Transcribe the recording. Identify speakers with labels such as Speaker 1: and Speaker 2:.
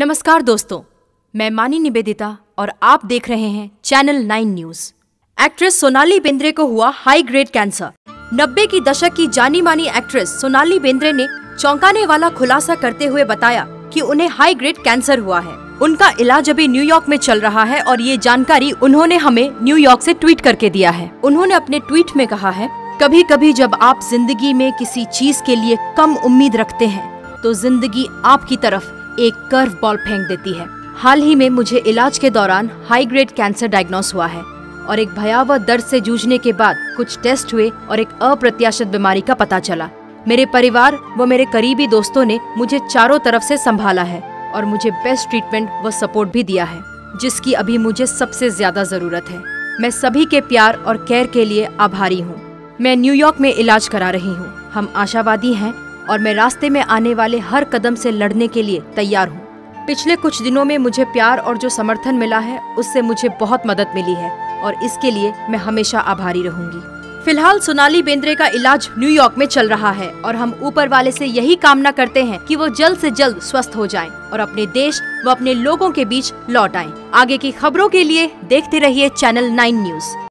Speaker 1: नमस्कार दोस्तों, मैं मानी निवेदिता और आप देख रहे हैं channel nine news actress Sonali Bendre को हुआ हाई ग्रेड कैंसर नब्बे की दशक की जानी मानी एक्ट्रेस सोनाली बेंद्रे ने चौंकाने वाला खुलासा करते हुए बताया कि उन्हें हाई ग्रेड कैंसर हुआ है। उनका इलाज अभी न्यूयॉर्क में चल रहा है और ये जानकारी उन्होंने हमें न्यूयॉर्क से ट्वीट करके दिया है। उन्होंने अपने ट्वीट में कहा है कभी कभी जब आप ज़िंदगी में किसी चीज़ के लिए कम उम्मीद रखते हैं तो ज़िंदगी आपकी तरफ़ एक कर्व बॉल फेंक देती है। हाल ही में मुझे इलाज के दौरान हाई ग्रेड कैंसर डायग्नोस हुआ है और एक भयावह दर्द से जूझने के बाद कुछ टेस्ट हुए और एक अप्रत्याशित बीमारी का पता चला। मेरे परिवार व मेरे करीबी दोस्तों ने मुझे चारों तरफ़ से संभाला है और मुझे बेस्ट ट्रीटमेंट व सपोर्ट भी दिया है, जिसकी अभी मुझे सबसे ज़्यादा ज़रूरत है। मैं सभी के प्यार और केयर के लिए आभारी हूँ। मैं न्यूयॉर्क में इलाज करा रही हूँ। हम आशावादी हैं और मैं रास्ते में आने वाले हर कदम से लड़ने के लिए तैयार हूँ। पिछले कुछ दिनों में मुझे प्यार और जो समर्थन मिला है, उससे मुझे बहुत मदद मिली है और इसके लिए मैं हमेशा आभारी रहूँगी। फ़िलहाल सोनाली बेंद्रे का इलाज न्यूयॉर्क में चल रहा है और हम ऊपर वाले से यही कामना करते हैं कि वो जल्द से जल्द स्वस्थ हो जाएँ और अपने देश व अपने लोगों के बीच लौट आएँ। आगे की खबरों के लिए देखते रहिए चैनल नाइन न्यूज़